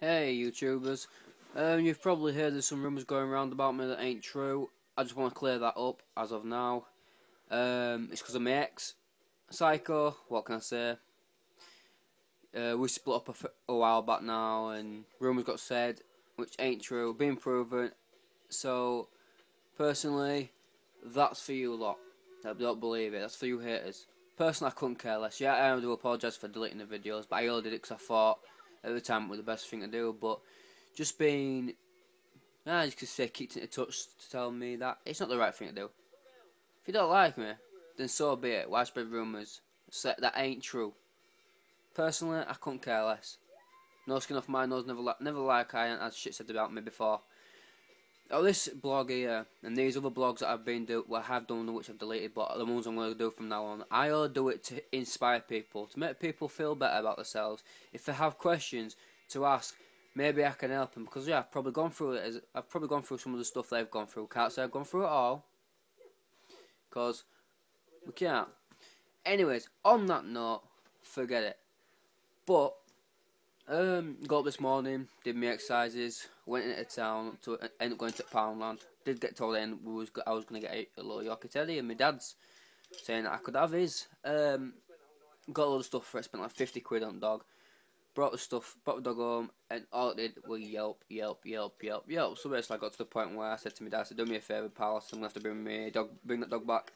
Hey YouTubers, um, you've probably heard there's some rumours going around about me that ain't true. I just want to clear that up as of now. Um, it's because of my ex, Psycho, what can I say? Uh, we split up a, while back now and rumours got said, which ain't true, been proven. So, personally, that's for you lot that don't believe it, that's for you haters. Personally, I couldn't care less. Yeah, I do apologise for deleting the videos, but I only did it because I thought at the time it was the best thing to do. But just being, I you could say, keep in touch to tell me that it's not the right thing to do. If you don't like me, then so be it. Why spread rumours? That ain't true. Personally, I couldn't care less. No skin off my nose, never, li never like I had shit said about me before. Oh, this blog here and these other blogs that I've been do, well, I have done which I've deleted, but the ones I'm going to do from now on, I'll do it to inspire people, to make people feel better about themselves. If they have questions to ask, maybe I can help them because yeah, I've probably gone through it. As, I've probably gone through some of the stuff they've gone through. Can't say I've gone through it all because we can't. Anyways, on that note, forget it. But um, got up this morning, did my exercises, went into town to end up going to Poundland. Did get told then we was I was gonna get a, a little Yorkie and my dad's saying that I could have his. Um, got a lot of stuff for it. Spent like fifty quid on the dog. Brought the stuff, brought the dog home, and all it did was yelp, yelp, yelp, yelp, yelp. So basically, I got to the point where I said to my dad, I said, "Do me a favour, pal. I'm gonna have to bring me dog, bring that dog back."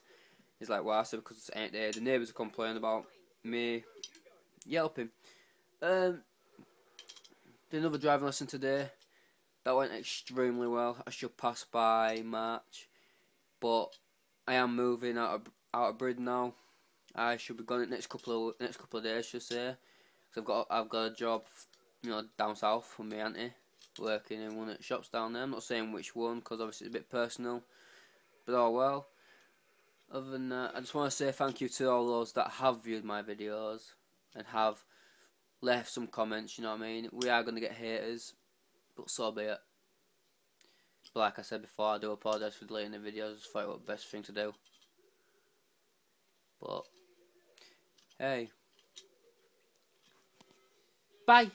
He's like, "Why?" I said, "Because it ain't there." The neighbours are complaining about me yelping. Um, did another driving lesson today. That went extremely well. I should pass by March, but I am moving out of out of Brid now. I should be going next couple of next couple of days, should say. Cause I've got I've got a job, you know, down south from my auntie, working in one of the shops down there. I'm not saying which one, because obviously it's a bit personal, but oh well. Other than that, I just want to say thank you to all those that have viewed my videos and have left some comments, you know what I mean? We are going to get haters, but so be it. But like I said before, I do apologise for deleting the videos, I thought it was the best thing to do. But, hey. Bye!